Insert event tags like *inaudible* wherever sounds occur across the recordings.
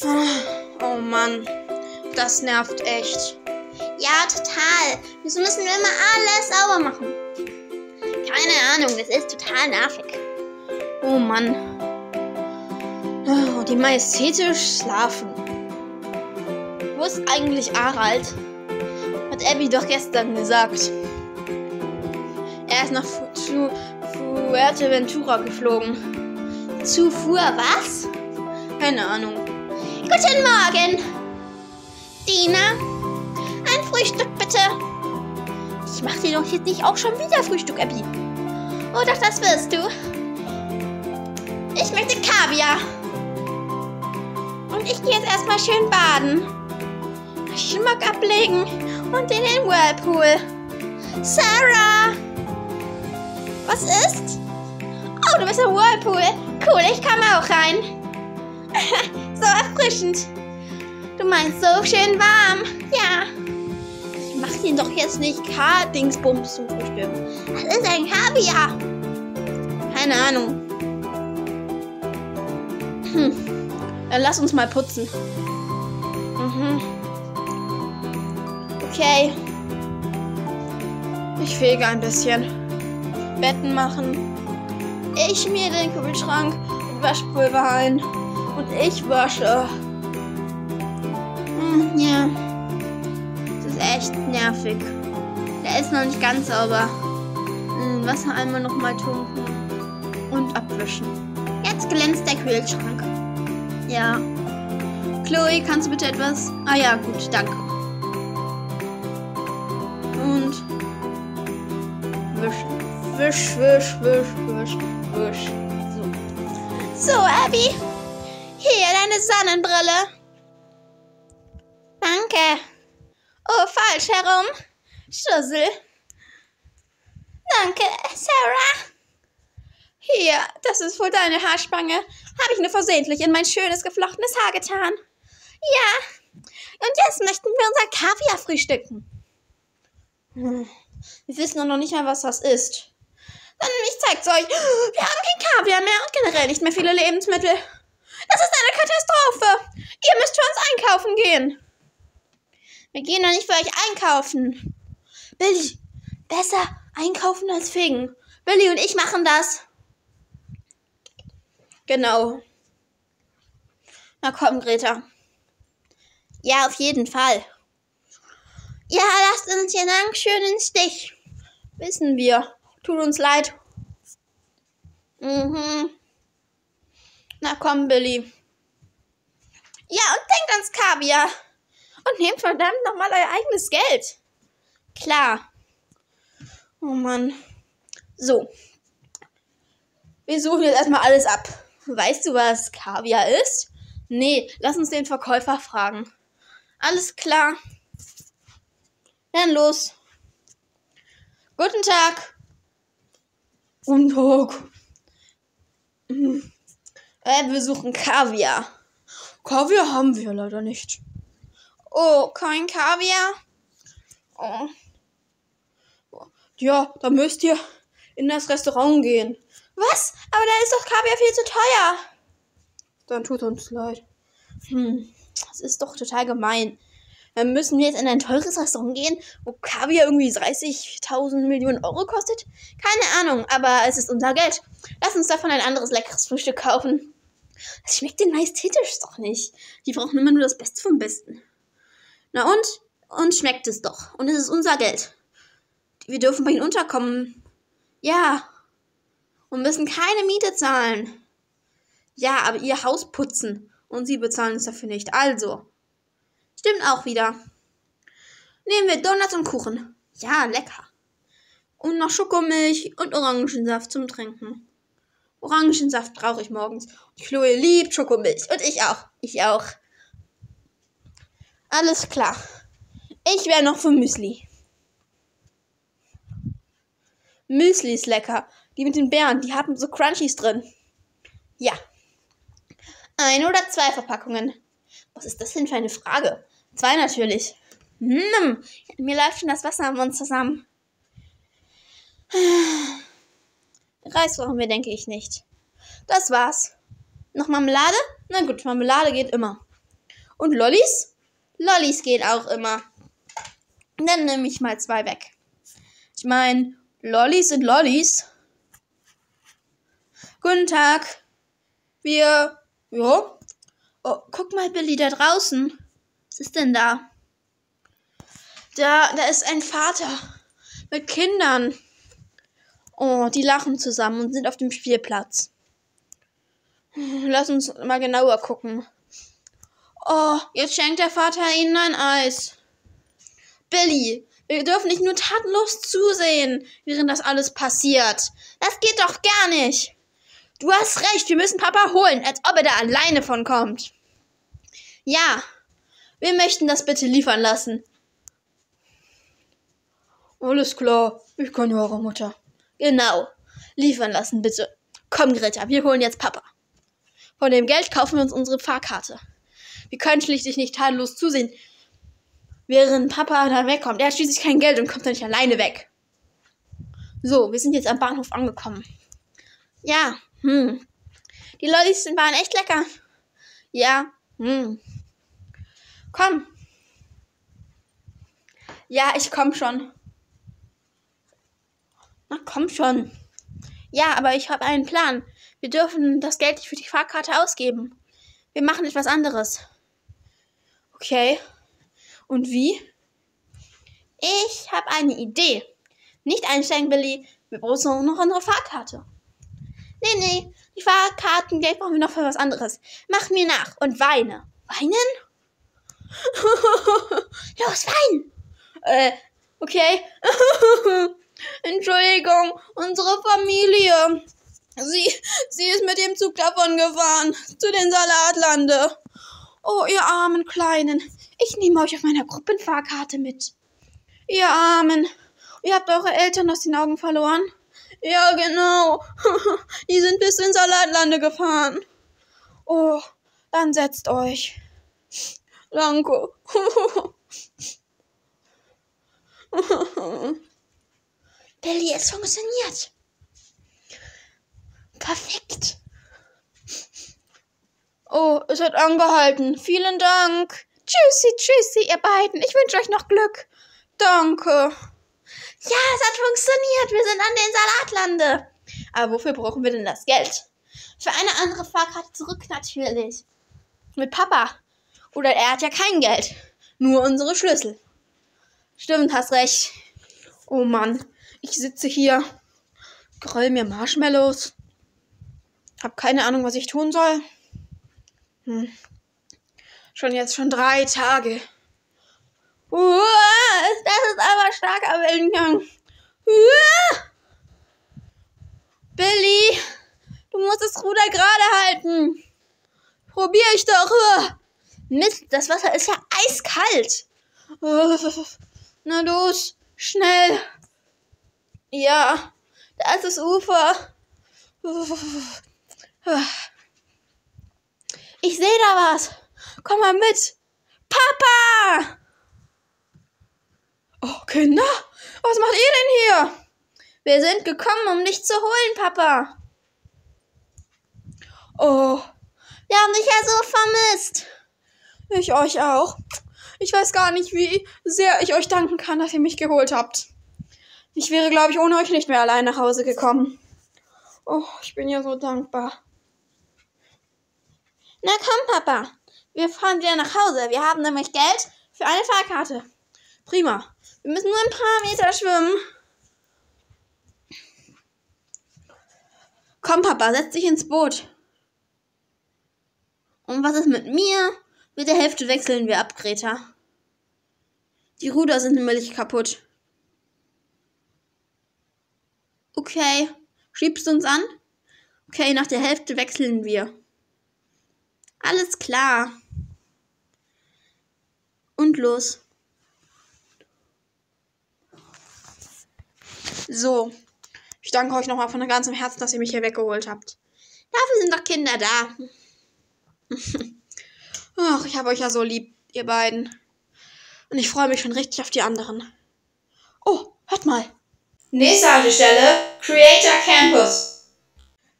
Oh Mann, das nervt echt. Ja, total. Wieso müssen wir immer alles sauber machen? Keine Ahnung, das ist total nervig. Oh Mann. Oh, die majestätisch schlafen. Wo ist eigentlich Harald? Hat Abby doch gestern gesagt. Er ist nach Fu Fu Fuerteventura geflogen. Zu Fuhr was? Keine Ahnung. Guten Morgen. Dina, ein Frühstück bitte. Ich mach dir doch jetzt nicht auch schon wieder Frühstück, Abby. Oh, doch, das wirst du. Ich möchte Kaviar. Und ich gehe jetzt erstmal schön baden. Schmuck ablegen und in den Whirlpool. Sarah! Was ist? Oh, du bist im Whirlpool. Cool, ich komme auch rein. *laughs* so erfrischend. Du meinst so schön warm. Ja. Ich mach den doch jetzt nicht K-Dingsbums zum Frühstück. Das ist ein Kaviar. Keine Ahnung. Hm. Dann lass uns mal putzen. Mhm. Okay. Ich fege ein bisschen. Betten machen. Ich mir den Kühlschrank mit Waschpulver ein. Ich wasche. Hm, ja. Das ist echt nervig. Der ist noch nicht ganz sauber. Hm, Wasser einmal nochmal tunken. Und abwischen. Jetzt glänzt der Kühlschrank. Ja. Chloe, kannst du bitte etwas? Ah ja, gut, danke. Und wischen. Wisch, wisch, wisch, wisch, wisch. So. So, Abby. Hier, deine Sonnenbrille. Danke. Oh, falsch herum. Schussel. Danke, Sarah. Hier, das ist wohl deine Haarspange. Habe ich nur versehentlich in mein schönes geflochtenes Haar getan. Ja. Und jetzt möchten wir unser Kaviar frühstücken. Hm. Wir wissen doch noch nicht mal, was das ist. Dann ich zeig's euch. Wir haben kein Kaviar mehr und generell nicht mehr viele Lebensmittel. Das ist eine Katastrophe. Ihr müsst für uns einkaufen gehen. Wir gehen doch nicht für euch einkaufen. Billy, besser einkaufen als fegen. Billy und ich machen das. Genau. Na komm, Greta. Ja, auf jeden Fall. Ja, lasst uns hier lang schön in Stich. Wissen wir. Tut uns leid. Mhm. Na komm, Billy. Ja, und denkt ans Kaviar. Und nehmt verdammt nochmal euer eigenes Geld. Klar. Oh Mann. So. Wir suchen jetzt erstmal alles ab. Weißt du, was Kaviar ist? Nee, lass uns den Verkäufer fragen. Alles klar. Dann los. Guten Tag. Guten Tag. Hm. Äh, wir suchen Kaviar. Kaviar haben wir leider nicht. Oh, kein Kaviar? Oh. Ja, da müsst ihr in das Restaurant gehen. Was? Aber da ist doch Kaviar viel zu teuer. Dann tut uns leid. Hm, das ist doch total gemein. Dann müssen wir jetzt in ein teures Restaurant gehen, wo Kaviar irgendwie 30.000 Millionen Euro kostet? Keine Ahnung, aber es ist unser Geld. Lass uns davon ein anderes leckeres Frühstück kaufen. Das schmeckt den majestätisch doch nicht. Die brauchen immer nur das Beste vom Besten. Na und? Uns schmeckt es doch. Und es ist unser Geld. Wir dürfen bei ihnen unterkommen. Ja. Und müssen keine Miete zahlen. Ja, aber ihr Haus putzen. Und sie bezahlen es dafür nicht. Also. Stimmt auch wieder. Nehmen wir Donuts und Kuchen. Ja, lecker. Und noch Schokomilch und Orangensaft zum Trinken. Orangensaft brauche ich morgens. Und Chloe liebt Schokomilch. Und ich auch. Ich auch. Alles klar. Ich wäre noch für Müsli. Müsli ist lecker. Die mit den Beeren, die haben so Crunchies drin. Ja. Ein oder zwei Verpackungen. Was ist das denn für eine Frage? Zwei natürlich. Hm, mir läuft schon das Wasser am Mund zusammen. Reis brauchen wir, denke ich, nicht. Das war's. Noch Marmelade? Na gut, Marmelade geht immer. Und Lollis? Lollis geht auch immer. Dann nehme ich mal zwei weg. Ich meine, Lollis sind Lollis. Guten Tag. Wir. Jo. Oh, guck mal, Billy, da draußen. Was ist denn da? Da, da ist ein Vater mit Kindern. Oh, die lachen zusammen und sind auf dem Spielplatz. Lass uns mal genauer gucken. Oh, jetzt schenkt der Vater ihnen ein Eis. Billy, wir dürfen nicht nur tatenlos zusehen, während das alles passiert. Das geht doch gar nicht. Du hast recht, wir müssen Papa holen, als ob er da alleine von kommt. Ja, wir möchten das bitte liefern lassen. Alles klar, ich kann ja eure Mutter. Genau, liefern lassen bitte. Komm, Greta, wir holen jetzt Papa. Von dem Geld kaufen wir uns unsere Fahrkarte. Wir können schließlich nicht tadellos zusehen, während Papa da wegkommt. Er hat schließlich kein Geld und kommt da nicht alleine weg. So, wir sind jetzt am Bahnhof angekommen. Ja, hm. Die Lollis waren echt lecker. Ja, hm. Komm. Ja, ich komm schon. Na, komm schon. Ja, aber ich habe einen Plan. Wir dürfen das Geld nicht für die Fahrkarte ausgeben. Wir machen etwas anderes. Okay. Und wie? Ich habe eine Idee. Nicht einsteigen, Billy. Wir brauchen noch unsere Fahrkarte. Nee, nee. Die Fahrkartengeld brauchen wir noch für was anderes. Mach mir nach und weine. Weinen? *laughs* Los, wein! Äh, okay. *laughs* Entschuldigung, unsere Familie. Sie, sie ist mit dem Zug davon gefahren. Zu den Salatlande. Oh, ihr armen Kleinen. Ich nehme euch auf meiner Gruppenfahrkarte mit. Ihr Armen. Ihr habt eure Eltern aus den Augen verloren. Ja, genau. *laughs* Die sind bis ins Salatlande gefahren. Oh, dann setzt euch. Danke. Billy, es funktioniert. Perfekt. Oh, es hat angehalten. Vielen Dank. Tschüssi, tschüssi, ihr beiden. Ich wünsche euch noch Glück. Danke. Ja, es hat funktioniert. Wir sind an den Salatlande. Aber wofür brauchen wir denn das Geld? Für eine andere Fahrkarte zurück natürlich. Mit Papa. Oder er hat ja kein Geld. Nur unsere Schlüssel. Stimmt, hast recht. Oh Mann. Ich sitze hier, grill mir Marshmallows. Hab keine Ahnung, was ich tun soll. Hm. Schon jetzt schon drei Tage. Uah, das ist aber starker Wellengang. Uah. Billy, du musst das Ruder gerade halten. Probier ich doch. Mist, das Wasser ist ja eiskalt. Na los, schnell. Ja, da ist das Ufer. Ich sehe da was. Komm mal mit. Papa! Oh, Kinder, was macht ihr denn hier? Wir sind gekommen, um dich zu holen, Papa. Oh, wir haben dich ja so vermisst. Ich euch auch. Ich weiß gar nicht, wie sehr ich euch danken kann, dass ihr mich geholt habt. Ich wäre, glaube ich, ohne euch nicht mehr allein nach Hause gekommen. Oh, ich bin ja so dankbar. Na komm, Papa. Wir fahren wieder nach Hause. Wir haben nämlich Geld für eine Fahrkarte. Prima. Wir müssen nur ein paar Meter schwimmen. Komm, Papa, setz dich ins Boot. Und was ist mit mir? Mit der Hälfte wechseln wir ab, Greta. Die Ruder sind nämlich kaputt. Okay. Schiebst du uns an? Okay, nach der Hälfte wechseln wir. Alles klar. Und los. So. Ich danke euch nochmal von ganzem Herzen, dass ihr mich hier weggeholt habt. Dafür sind doch Kinder da. *laughs* Ach, ich habe euch ja so lieb, ihr beiden. Und ich freue mich schon richtig auf die anderen. Oh, hört mal. Nächste Haltestelle, Creator Campus.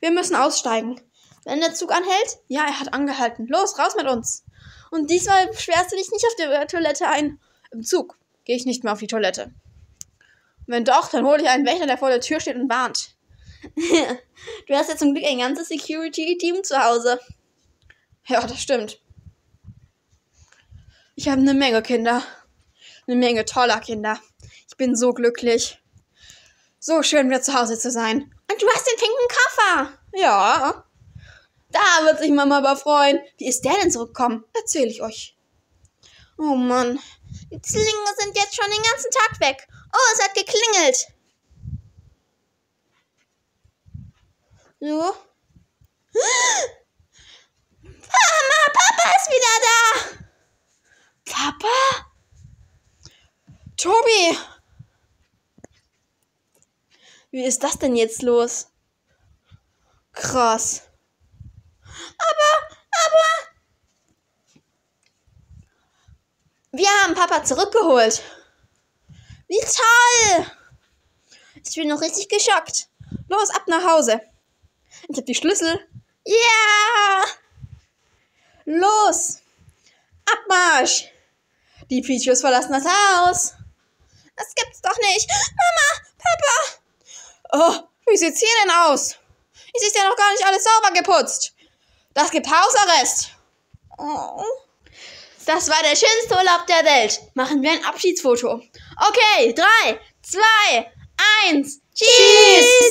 Wir müssen aussteigen. Wenn der Zug anhält? Ja, er hat angehalten. Los, raus mit uns. Und diesmal sperrst du dich nicht auf der Toilette ein. Im Zug gehe ich nicht mehr auf die Toilette. Und wenn doch, dann hole ich einen Wächter, der vor der Tür steht und warnt. *laughs* du hast ja zum Glück ein ganzes Security-Team zu Hause. Ja, das stimmt. Ich habe eine Menge Kinder. Eine Menge toller Kinder. Ich bin so glücklich. So schön, wieder zu Hause zu sein. Und du hast den pinken Koffer. Ja. Da wird sich Mama aber freuen. Wie ist der denn zurückgekommen? Erzähle ich euch. Oh Mann. Die Zwillinge sind jetzt schon den ganzen Tag weg. Oh, es hat geklingelt. So. *gasps* Mama, Papa ist wieder da. Papa? Tobi! Wie ist das denn jetzt los? Krass. Aber, aber. Wir haben Papa zurückgeholt. Wie toll! Ich bin noch richtig geschockt. Los, ab nach Hause. Ich hab die Schlüssel. Ja! Los! Abmarsch! Die Peaches verlassen das Haus. Das gibt's doch nicht. Mama, Papa. Oh, wie sieht's hier denn aus? Es ist ja noch gar nicht alles sauber geputzt. Das gibt Hausarrest. Oh. Das war der schönste Urlaub der Welt. Machen wir ein Abschiedsfoto. Okay, drei, zwei, eins. Tschüss.